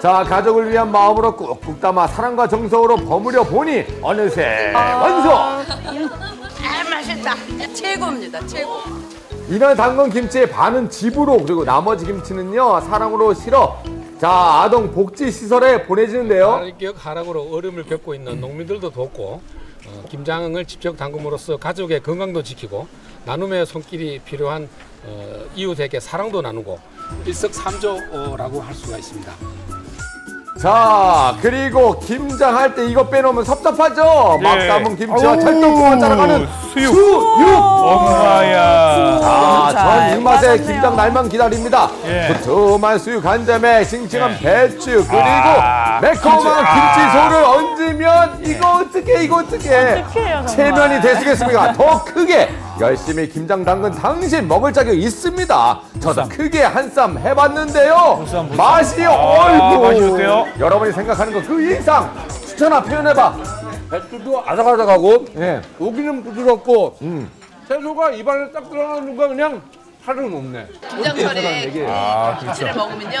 자 가족을 위한 마음으로 꾹꾹 담아 사랑과 정성으로 버무려 보니 어느새 완성. 아 맛있다. 최고입니다. 최고. 이날 담근 김치의 반은 집으로 그리고 나머지 김치는요 사랑으로 실어 자 아동 복지 시설에 보내지는데요. 가격 하락으로 어려움을 겪고 있는 농민들도 돕고 어, 김장을 직접 담금으로써 가족의 건강도 지키고 나눔의 손길이 필요한 어, 이웃에게 사랑도 나누고 일석삼조라고 할 수가 있습니다. 자 그리고 김장 할 때 이거 빼놓으면 섭섭하죠. 막 담은 김치와 아우, 찰떡궁합 따라가는 수육. 수육. 엄마야. 아, 입맛에. 김장 날만 기다립니다. 예. 두툼한 수육 한 점에 싱싱한 배추 그리고 아, 매콤한 김치소를 얹으면 이거 어떻게 이거 어떻게. 체면이 되시겠습니까? 더 크게 열심히 김장 담근 당신 먹을 자격 있습니다. 저도 크게 한 쌈 해봤는데요. 보쌈, 보쌈. 맛이 아, 어이구. 맛이 어때요? 여러분이 생각하는 거 그 이상 추천아 표현해봐. 배추도 아삭아삭하고 예. 고기는 부드럽고 음. 채소가 입안에 딱 들어가는 순간 그냥 살은 없네. 김장철에 아, 김치를 먹으면요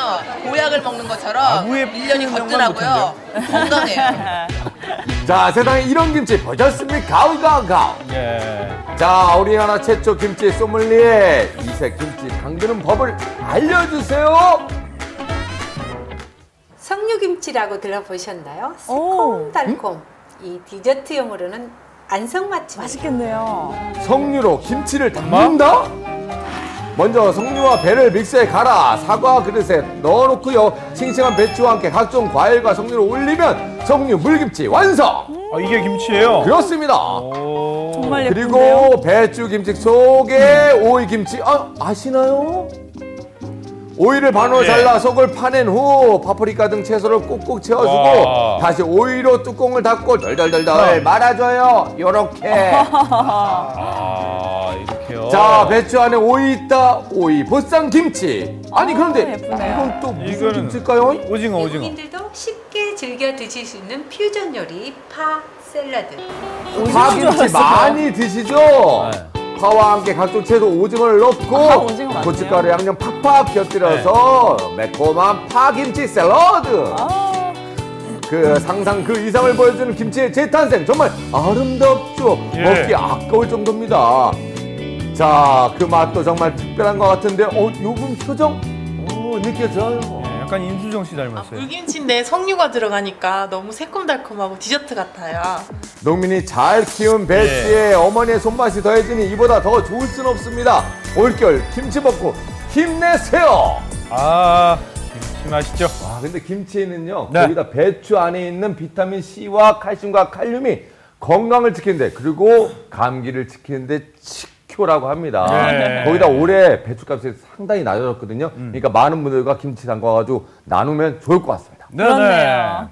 보약을 먹는 것처럼 아구에 일년이 걷더라고요. 건강해요. 자 세상에 이런 김치 보셨습니까? 가우가우가우. 예. 자, 우리나라 최초 김치 소믈리에 이색 김치 담그는 법을 알려주세요. 석류김치라고 들어보셨나요? 오. 새콤달콤. 이 디저트용으로는 안성맞춤. 맛있겠네요. 석류로 김치를 담는다? 먼저 석류와 배를 믹서에 갈아 사과 그릇에 넣어놓고요. 싱싱한 배추와 함께 각종 과일과 석류를 올리면 석류 물김치 완성! 아, 이게 김치예요? 그렇습니다. 오. 정말 예쁜데요. 그리고 배추 김치 속에 오이 김치 아 아시나요? 오이를 반으로 예. 잘라 속을 파낸 후 파프리카 등 채소를 꾹꾹 채워주고 와. 다시 오이로 뚜껑을 닫고 덜덜덜덜 말아줘요. 요렇게. 아. 자 배추 안에 오이 있다. 오이 보쌈 김치. 아니 그런데 예쁘네요. 이건 또 무슨 이거는 김치일까요? 오징어, 오징어. 외국인들도 쉽게 즐겨 드실 수 있는 퓨전 요리 파 샐러드. 파김치 많이 드시죠? 네. 파와 함께 각종 채소 오징어를 넣고 아, 오징어. 고춧가루 양념 팍팍 곁들여서 매콤한 파김치 샐러드 아, 그 상상 그 이상을 보여주는 김치의 재탄생 정말 아름답죠 예. 먹기 아까울 정도입니다 자 그 맛도 정말 특별한 것 같은데 어 요분 표정 어, 느껴져요 예, 약간 임수정 씨 아, 닮았어요. 물김치인데 석류가 들어가니까 너무 새콤달콤하고 디저트 같아요. 농민이 잘 키운 배추에 어머니의 손맛이 더해지니 이보다 더 좋을 순 없습니다. 올겨울 김치 먹고 힘내세요. 아, 김치 맛있죠? 아 근데 김치에는요 네. 거기다 배추 안에 있는 비타민 C와 칼슘과 칼륨이 건강을 지키는데 그리고 감기를 지키는데 식효라고 합니다. 네. 거기다 올해 배추값이 상당히 낮아졌거든요. 음. 그러니까 많은 분들과 김치 담가가지고 나누면 좋을 것 같습니다. 그렇네요.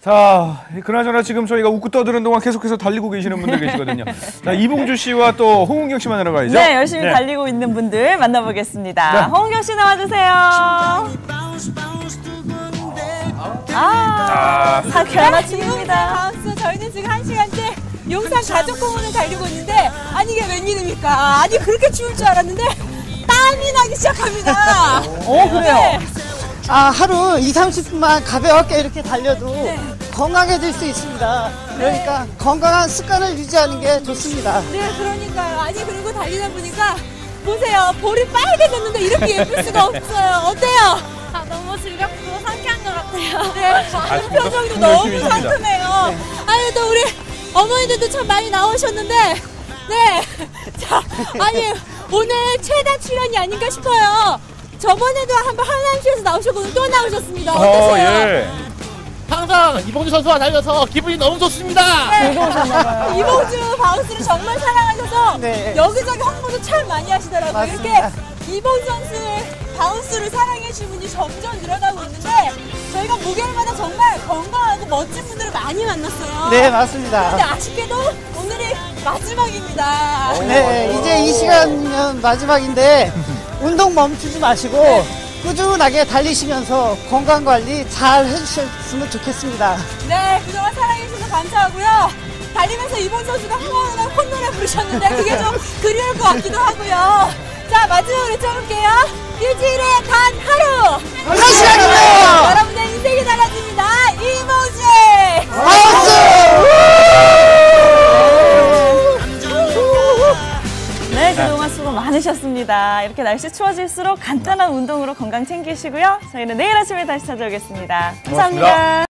자, 그나저나 지금 저희가 웃고 떠드는 동안 계속해서 달리고 계시는 분들 계시거든요. 자, 이봉주 씨와 또 홍은경 씨 만나러 가야죠. 네, 열심히 네. 달리고 있는 분들 만나보겠습니다. 네. 홍은경 씨 나와주세요. 아, 상쾌한 아침입니다. bounce 저희는 지금 한 시간째 용산 가족공원을 달리고 있는데 아니 이게 웬일입니까? 아니 그렇게 추울 줄 알았는데 땀이 나기 시작합니다. 오, 그래요? 아, 하루 2, 30분만 가볍게 이렇게 달려도 건강해질 수 있습니다. 그러니까 건강한 습관을 유지하는 게 좋습니다. 네 그러니까요. 아니 그리고 달리다 보니까 보세요 볼이 빨개졌는데 이렇게 예쁠 수가 없어요. 어때요? 아, 너무 즐겁고 상쾌한 것 같아요. 네 진짜 표정도 너무. 상큼해요. 아유 또 우리 어머니들도 참 많이 나오셨는데 네. 자 아니 오늘 최다 출연이 아닌가 싶어요. 저번에도 한번 하남시에서 나오셨고 오늘 또 나오셨습니다. 어떠세요? 어, 예. 항상 이봉주 선수와 달려서 기분이 너무 좋습니다. 네. 이봉주 bounce를 정말 사랑하셔서 네. 여기저기 홍보도 참 많이 하시더라고요. 맞습니다. 이렇게 이봉주 선수의 bounce를 사랑해 주신 분이 점점 늘어나고 있는데 저희가 목요일마다 정말 건강하고 멋진 분들을 많이 만났어요. 네, 맞습니다. 근데 아쉽게도 오늘이 마지막입니다. 네, 이제 이 시간이면 마지막인데 운동 멈추지 마시고 꾸준하게 달리시면서 건강 관리 잘 해주셨으면 좋겠습니다. 네, 그동안 사랑해 주셔서 감사하고요. 달리면서 이봉 선수가 하나하나 콧노래 부르셨는데 그게 좀 그리울 것 같기도 하고요. 자, 마지막으로 외쳐볼게요. 일주일에 단 하루 한 시간이요 여러분의 인생이 달라집니다 이모지 네, 그동안 수고 많으셨습니다. 이렇게 날씨 추워질수록 간단한 운동으로 건강 챙기시고요. 저희는 내일 아침에 다시 찾아오겠습니다 감사합니다. 고맙습니다.